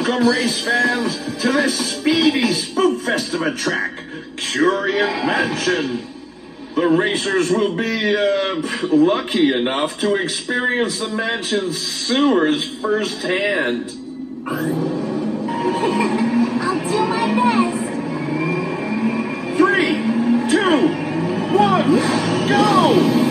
welcome race fans to this speedy spook a track, Curien Mansion. The racers will be uh, lucky enough to experience the mansion's sewers firsthand. I'll do my best. Three, two, one, go!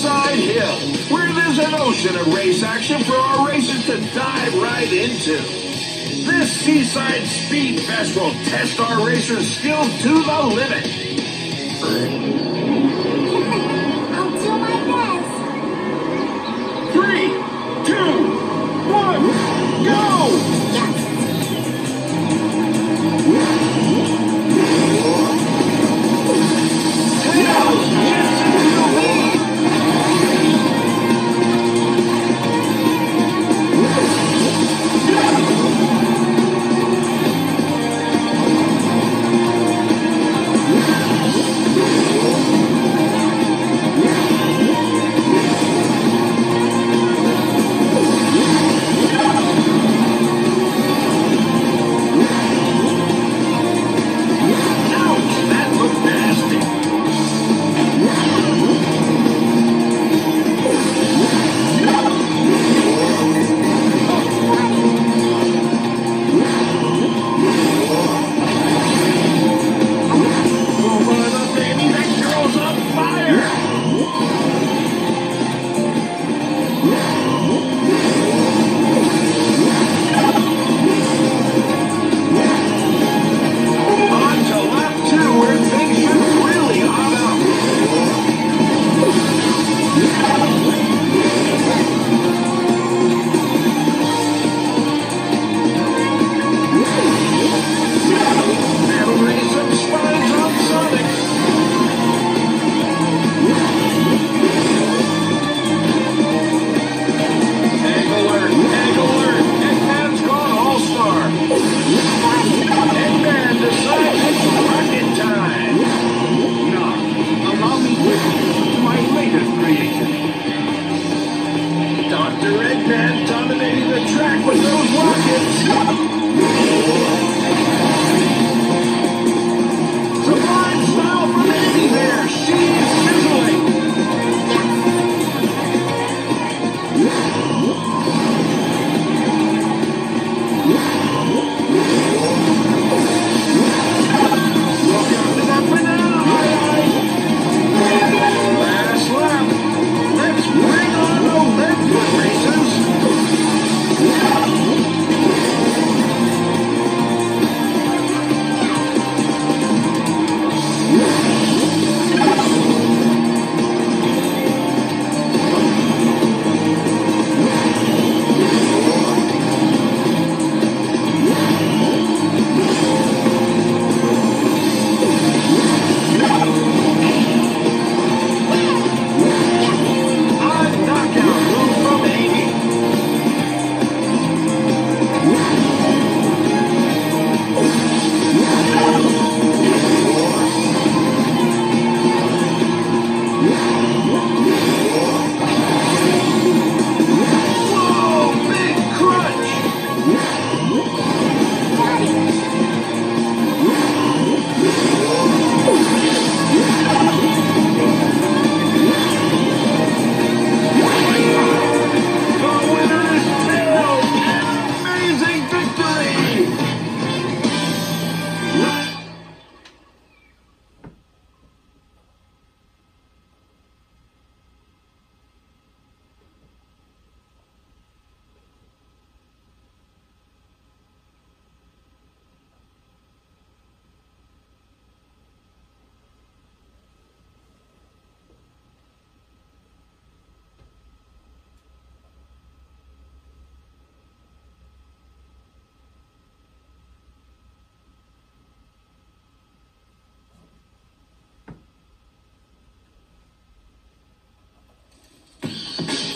Seaside Hill, where there's an ocean of race action for our racers to dive right into. This Seaside Speed Fest will test our racers' skills to the limit. I'll do my best.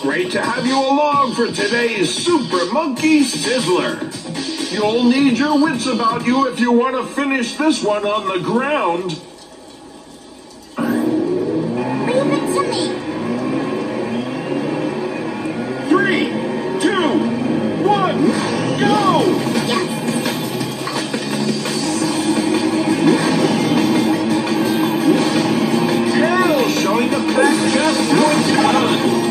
Great to have you along for today's Super Monkey Sizzler. You'll need your wits about you if you want to finish this one on the ground. Leave it to me. Three, two, one, go! Yes. Showing the back just it's done.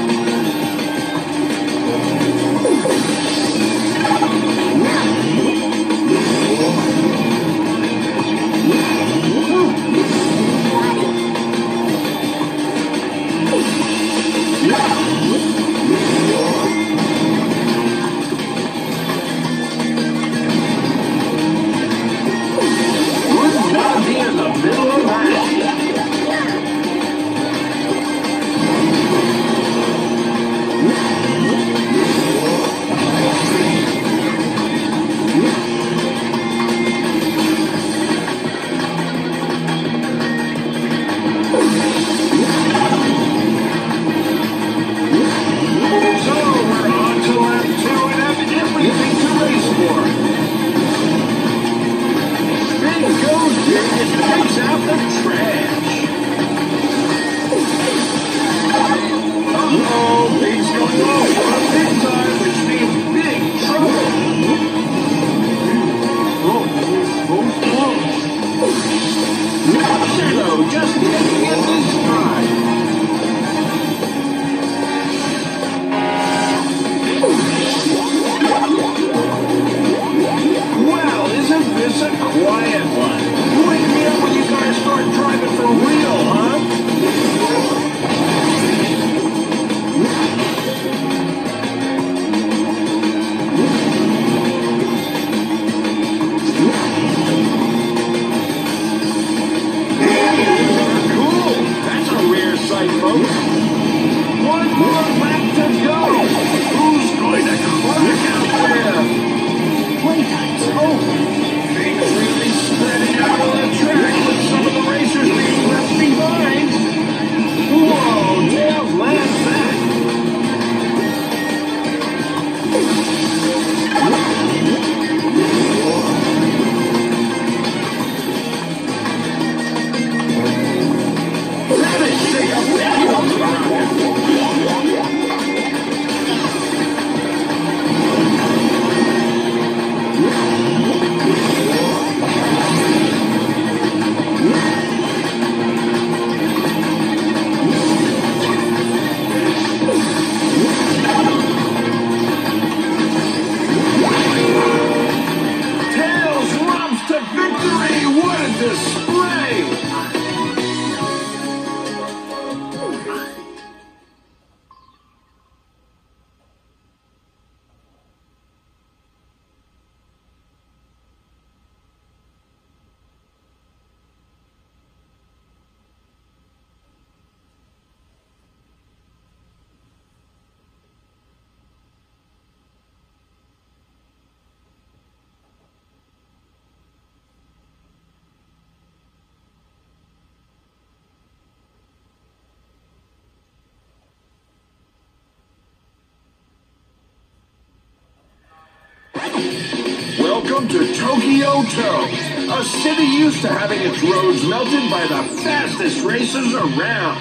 Welcome to Tokyo-To, a city used to having its roads melted by the fastest races around.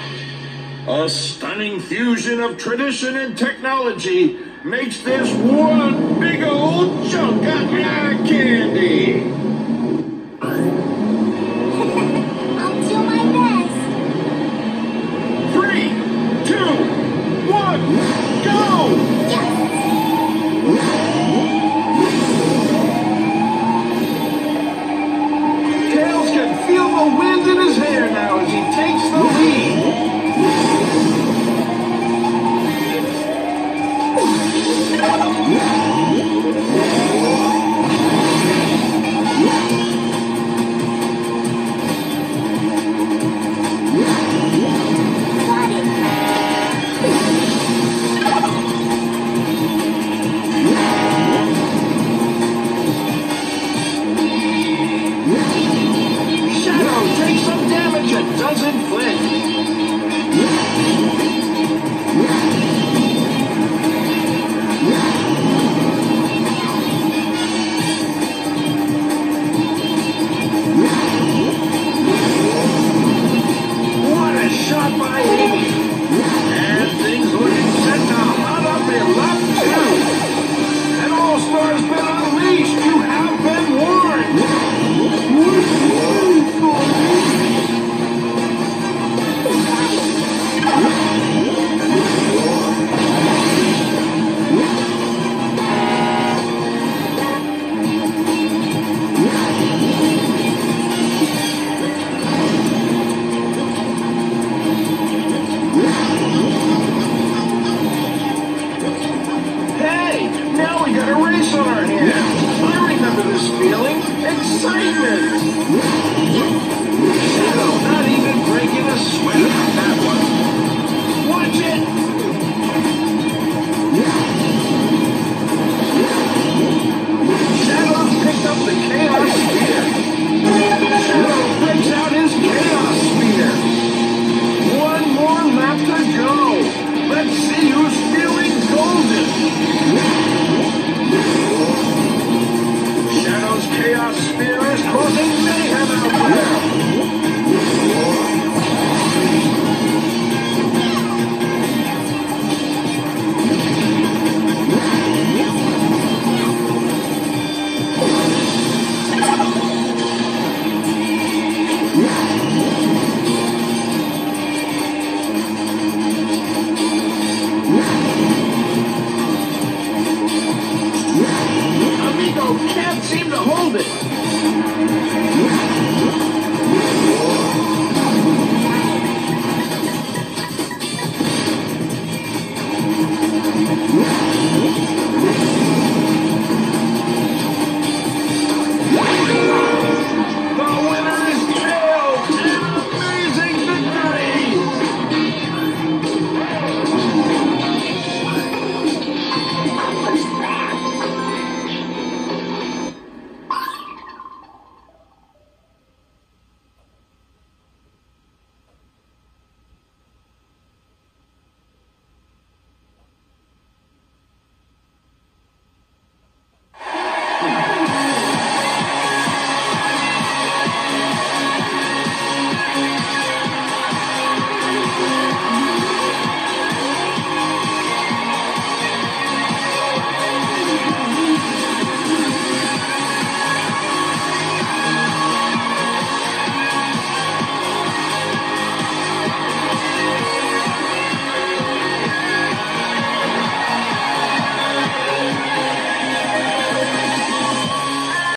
A stunning fusion of tradition and technology makes this one big old chunk of candy. Attention doesn't.